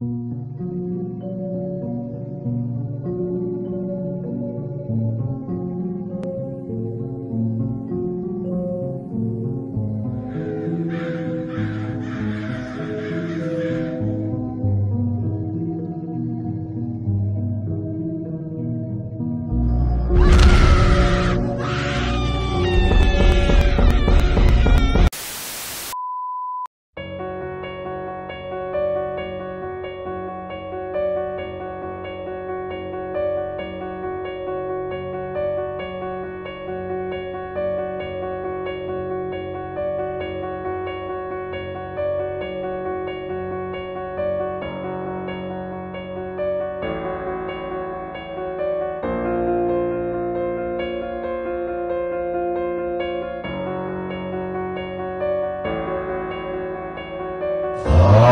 thank 아.